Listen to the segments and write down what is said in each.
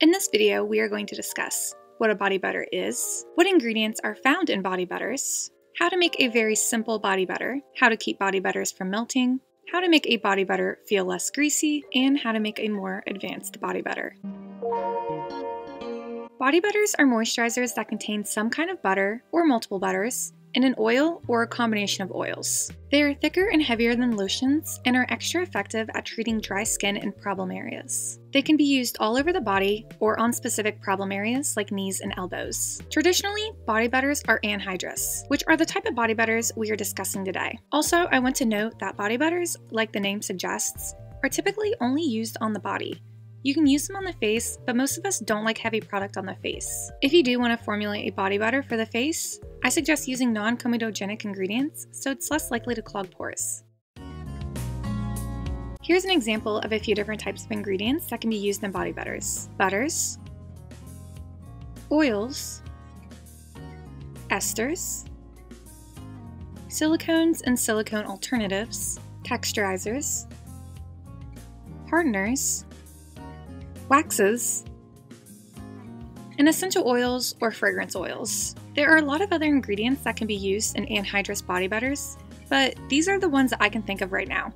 In this video, we are going to discuss what a body butter is, what ingredients are found in body butters, how to make a very simple body butter, how to keep body butters from melting, how to make a body butter feel less greasy, and how to make a more advanced body butter. Body butters are moisturizers that contain some kind of butter or multiple butters in an oil or a combination of oils. They are thicker and heavier than lotions and are extra effective at treating dry skin in problem areas. They can be used all over the body or on specific problem areas like knees and elbows. Traditionally, body butters are anhydrous, which are the type of body butters we are discussing today. Also, I want to note that body butters, like the name suggests, are typically only used on the body, you can use them on the face, but most of us don't like heavy product on the face. If you do want to formulate a body butter for the face, I suggest using non-comedogenic ingredients so it's less likely to clog pores. Here's an example of a few different types of ingredients that can be used in body butters. Butters, oils, esters, silicones and silicone alternatives, texturizers, hardeners, waxes, and essential oils or fragrance oils. There are a lot of other ingredients that can be used in anhydrous body butters, but these are the ones that I can think of right now.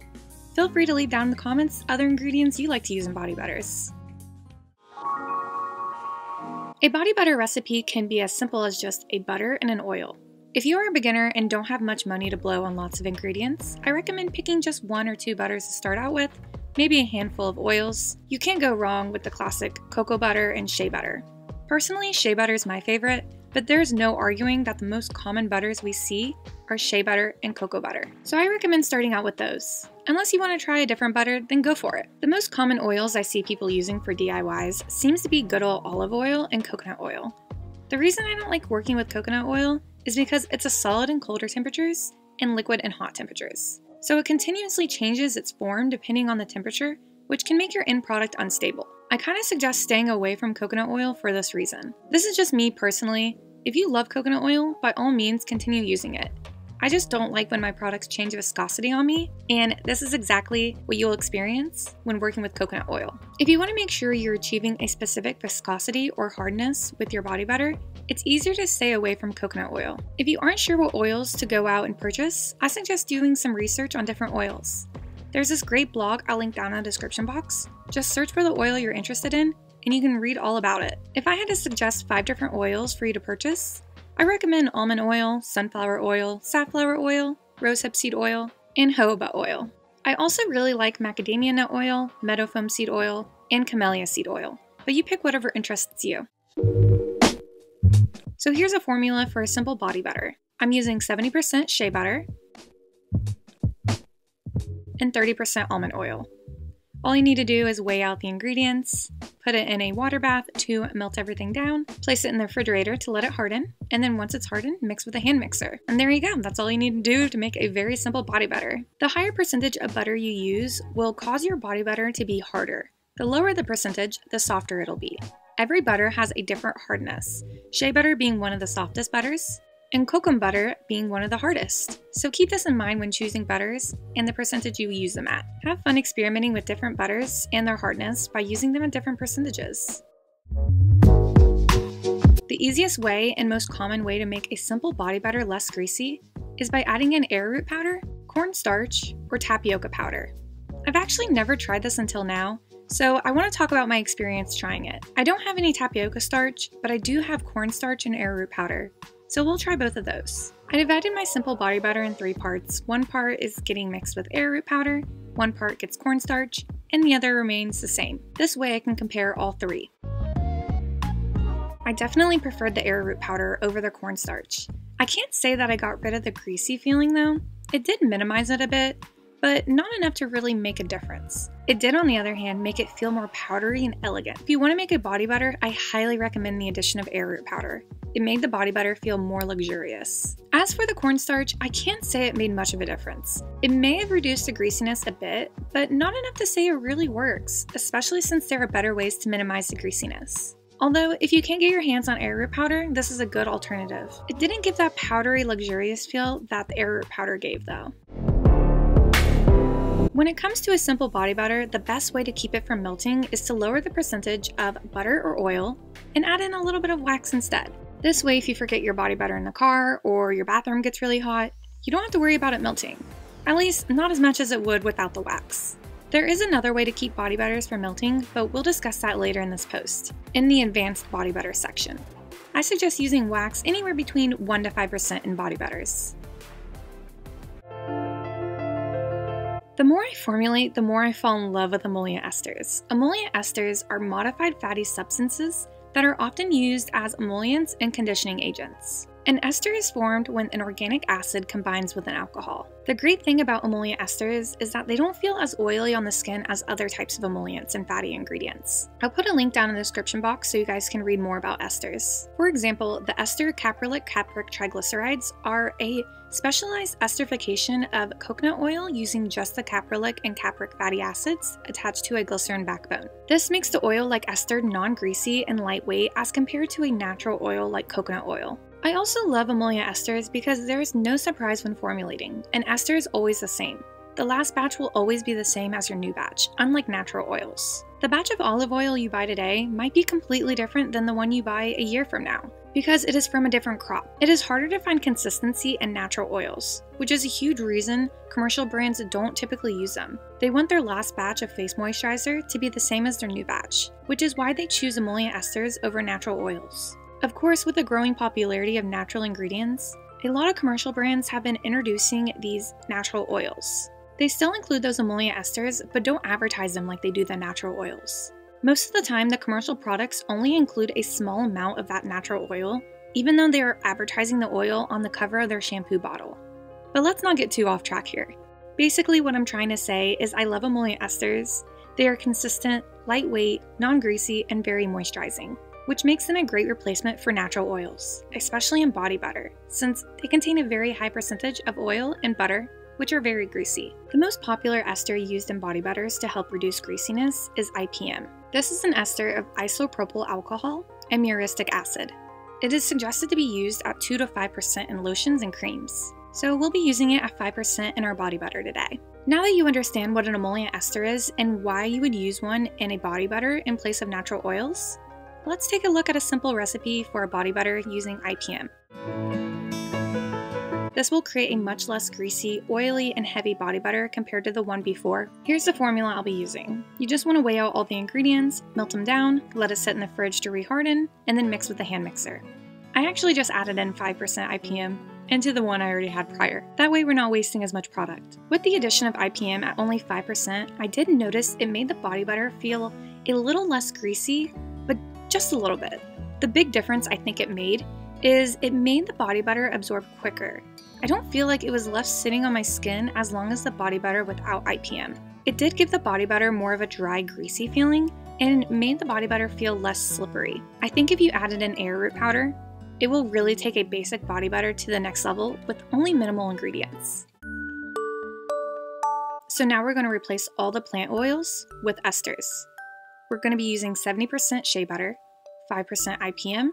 Feel free to leave down in the comments other ingredients you like to use in body butters. A body butter recipe can be as simple as just a butter and an oil. If you are a beginner and don't have much money to blow on lots of ingredients, I recommend picking just one or two butters to start out with maybe a handful of oils. You can't go wrong with the classic cocoa butter and shea butter. Personally, shea butter is my favorite, but there's no arguing that the most common butters we see are shea butter and cocoa butter. So I recommend starting out with those. Unless you want to try a different butter, then go for it. The most common oils I see people using for DIYs seems to be good old olive oil and coconut oil. The reason I don't like working with coconut oil is because it's a solid in colder temperatures and liquid in hot temperatures so it continuously changes its form depending on the temperature, which can make your end product unstable. I kind of suggest staying away from coconut oil for this reason. This is just me personally. If you love coconut oil, by all means continue using it. I just don't like when my products change viscosity on me, and this is exactly what you'll experience when working with coconut oil. If you want to make sure you're achieving a specific viscosity or hardness with your body butter, it's easier to stay away from coconut oil. If you aren't sure what oils to go out and purchase, I suggest doing some research on different oils. There's this great blog I'll link down in the description box. Just search for the oil you're interested in, and you can read all about it. If I had to suggest five different oils for you to purchase, I recommend almond oil, sunflower oil, safflower oil, rosehip seed oil, and jojoba oil. I also really like macadamia nut oil, meadowfoam seed oil, and camellia seed oil, but you pick whatever interests you. So here's a formula for a simple body butter. I'm using 70% shea butter and 30% almond oil. All you need to do is weigh out the ingredients, put it in a water bath to melt everything down, place it in the refrigerator to let it harden, and then once it's hardened, mix with a hand mixer. And there you go, that's all you need to do to make a very simple body butter. The higher percentage of butter you use will cause your body butter to be harder. The lower the percentage, the softer it'll be. Every butter has a different hardness, shea butter being one of the softest butters, and cocoa butter being one of the hardest. So keep this in mind when choosing butters and the percentage you use them at. Have fun experimenting with different butters and their hardness by using them at different percentages. The easiest way and most common way to make a simple body butter less greasy is by adding in arrowroot powder, cornstarch, or tapioca powder. I've actually never tried this until now, so I want to talk about my experience trying it. I don't have any tapioca starch, but I do have cornstarch and arrowroot powder, so we'll try both of those. I divided my simple body butter in three parts. One part is getting mixed with arrowroot powder, one part gets cornstarch, and the other remains the same. This way I can compare all three. I definitely preferred the arrowroot powder over the cornstarch. I can't say that I got rid of the greasy feeling though. It did minimize it a bit, but not enough to really make a difference. It did, on the other hand, make it feel more powdery and elegant. If you want to make a body butter, I highly recommend the addition of arrowroot powder. It made the body butter feel more luxurious. As for the cornstarch, I can't say it made much of a difference. It may have reduced the greasiness a bit, but not enough to say it really works, especially since there are better ways to minimize the greasiness. Although, if you can't get your hands on arrowroot powder, this is a good alternative. It didn't give that powdery, luxurious feel that the arrowroot powder gave, though. When it comes to a simple body butter, the best way to keep it from melting is to lower the percentage of butter or oil and add in a little bit of wax instead. This way, if you forget your body butter in the car or your bathroom gets really hot, you don't have to worry about it melting. At least, not as much as it would without the wax. There is another way to keep body butters from melting, but we'll discuss that later in this post, in the advanced body butter section. I suggest using wax anywhere between 1 to 5% in body butters. The more I formulate, the more I fall in love with emollient esters. Emollient esters are modified fatty substances that are often used as emollients and conditioning agents. An ester is formed when an organic acid combines with an alcohol. The great thing about emollient esters is that they don't feel as oily on the skin as other types of emollients and fatty ingredients. I'll put a link down in the description box so you guys can read more about esters. For example, the ester caprylic capric triglycerides are a specialized esterification of coconut oil using just the caprylic and capric fatty acids attached to a glycerin backbone. This makes the oil like ester non-greasy and lightweight as compared to a natural oil like coconut oil. I also love emollient esters because there is no surprise when formulating. An ester is always the same. The last batch will always be the same as your new batch, unlike natural oils. The batch of olive oil you buy today might be completely different than the one you buy a year from now, because it is from a different crop. It is harder to find consistency in natural oils, which is a huge reason commercial brands don't typically use them. They want their last batch of face moisturizer to be the same as their new batch, which is why they choose emollient esters over natural oils. Of course, with the growing popularity of natural ingredients, a lot of commercial brands have been introducing these natural oils. They still include those emollient esters, but don't advertise them like they do the natural oils. Most of the time, the commercial products only include a small amount of that natural oil, even though they are advertising the oil on the cover of their shampoo bottle. But let's not get too off track here. Basically, what I'm trying to say is I love emollient esters. They are consistent, lightweight, non greasy, and very moisturizing which makes them a great replacement for natural oils, especially in body butter, since they contain a very high percentage of oil and butter, which are very greasy. The most popular ester used in body butters to help reduce greasiness is IPM. This is an ester of isopropyl alcohol and myristic acid. It is suggested to be used at 2 to 5% in lotions and creams, so we'll be using it at 5% in our body butter today. Now that you understand what an emollient ester is and why you would use one in a body butter in place of natural oils, Let's take a look at a simple recipe for a body butter using IPM. This will create a much less greasy, oily, and heavy body butter compared to the one before. Here's the formula I'll be using. You just want to weigh out all the ingredients, melt them down, let it sit in the fridge to reharden, and then mix with the hand mixer. I actually just added in 5% IPM into the one I already had prior. That way we're not wasting as much product. With the addition of IPM at only 5%, I did notice it made the body butter feel a little less greasy just a little bit. The big difference I think it made is it made the body butter absorb quicker. I don't feel like it was left sitting on my skin as long as the body butter without IPM. It did give the body butter more of a dry, greasy feeling and made the body butter feel less slippery. I think if you added an arrowroot powder, it will really take a basic body butter to the next level with only minimal ingredients. So now we're going to replace all the plant oils with esters. We're going to be using 70% shea butter, 5% IPM,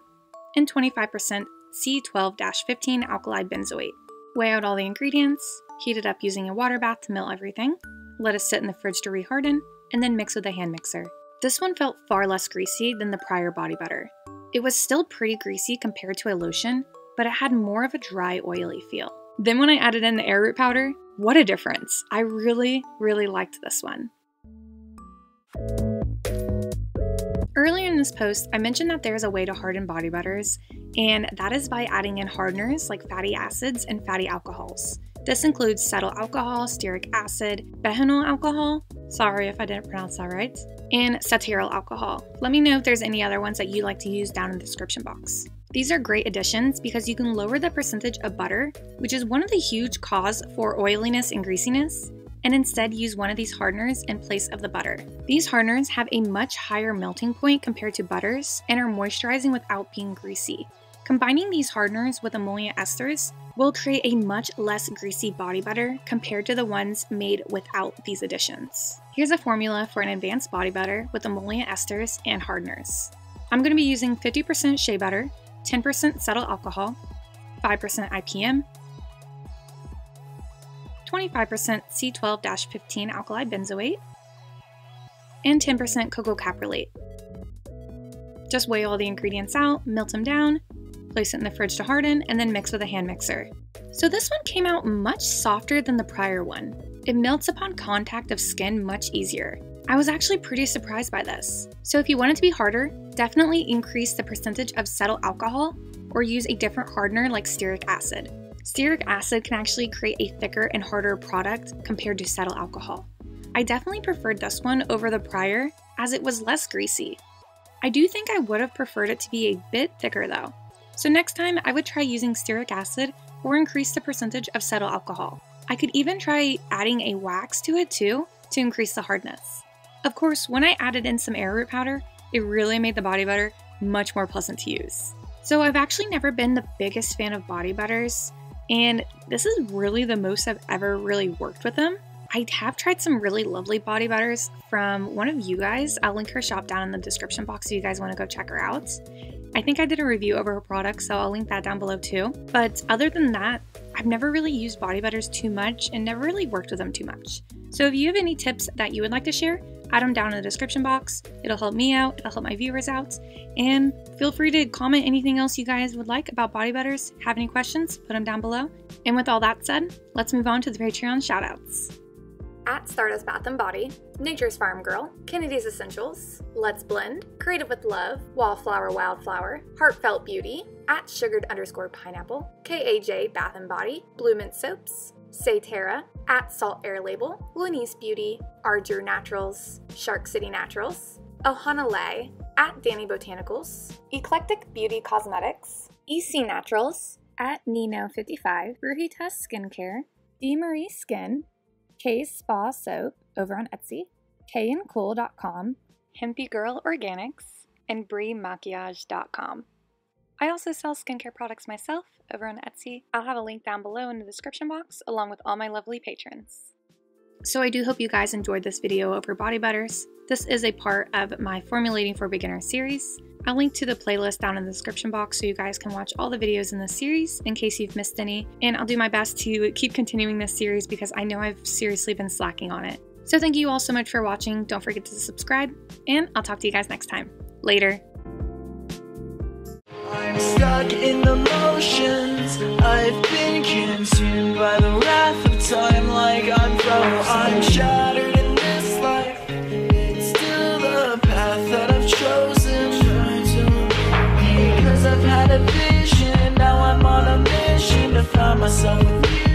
and 25% C12 15 alkyl benzoate. Weigh out all the ingredients, heat it up using a water bath to melt everything, let it sit in the fridge to reharden, and then mix with a hand mixer. This one felt far less greasy than the prior body butter. It was still pretty greasy compared to a lotion, but it had more of a dry, oily feel. Then when I added in the arrowroot powder, what a difference! I really, really liked this one. Earlier in this post, I mentioned that there is a way to harden body butters, and that is by adding in hardeners like fatty acids and fatty alcohols. This includes cetyl alcohol, stearic acid, behenyl alcohol, sorry if I didn't pronounce that right, and cetearyl alcohol. Let me know if there's any other ones that you like to use down in the description box. These are great additions because you can lower the percentage of butter, which is one of the huge cause for oiliness and greasiness, and instead use one of these hardeners in place of the butter. These hardeners have a much higher melting point compared to butters and are moisturizing without being greasy. Combining these hardeners with emollient esters will create a much less greasy body butter compared to the ones made without these additions. Here's a formula for an advanced body butter with emollient esters and hardeners. I'm going to be using 50% shea butter, 10% cetyl alcohol, 5% IPM, 25% C12 15 alkyl benzoate, and 10% coco caprylate. Just weigh all the ingredients out, melt them down, place it in the fridge to harden, and then mix with a hand mixer. So this one came out much softer than the prior one. It melts upon contact of skin much easier. I was actually pretty surprised by this. So if you want it to be harder, definitely increase the percentage of cetyl alcohol or use a different hardener like stearic acid. Stearic acid can actually create a thicker and harder product compared to cetyl alcohol. I definitely preferred this one over the prior as it was less greasy. I do think I would have preferred it to be a bit thicker though. So next time I would try using stearic acid or increase the percentage of cetyl alcohol. I could even try adding a wax to it too to increase the hardness. Of course, when I added in some arrowroot powder, it really made the body butter much more pleasant to use. So I've actually never been the biggest fan of body butters, and this is really the most I've ever really worked with them. I have tried some really lovely body butters from one of you guys. I'll link her shop down in the description box if you guys want to go check her out. I think I did a review over her product, so I'll link that down below too. But other than that, I've never really used body butters too much and never really worked with them too much. So if you have any tips that you would like to share, add them down in the description box. It'll help me out, it'll help my viewers out, and feel free to comment anything else you guys would like about body butters. Have any questions, put them down below. And with all that said, let's move on to the Patreon shoutouts at Stardust Bath and Body, Nature's Farm Girl, Kennedy's Essentials, LettsBlend, Creative with Love, Wallflower Wildflower, Heartfelt Beauty, at Sugared underscore Pineapple, KAJ Bath and Body, Blue Mint Soaps, Sayterra, at Salt Air Label, Lanice Beauty, Ardrew Naturals, Shark City Naturals, Ohana Lay, at Danny Botanicals, Eclectic Beauty Cosmetics, EC Naturals, at Nino55, Ruhitas Skincare, D. Marie Skin, Kay's Spa Soap over on Etsy, kayandcool.com, Hempy Girl Organics, and BrieMaquillage.com. I also sell skincare products myself over on Etsy. I'll have a link down below in the description box along with all my lovely patrons. So I do hope you guys enjoyed this video over body butters. This is a part of my Formulating for Beginners series. I'll link to the playlist down in the description box so you guys can watch all the videos in this series in case you've missed any. And I'll do my best to keep continuing this series because I know I've seriously been slacking on it. So thank you all so much for watching. Don't forget to subscribe, and I'll talk to you guys next time. Later. Stuck in the motions. I've been consumed by the wrath of time like I'm I'm shattered in this life. It's still the path that I've chosen. Because I've had a vision. Now I'm on a mission to find myself with you.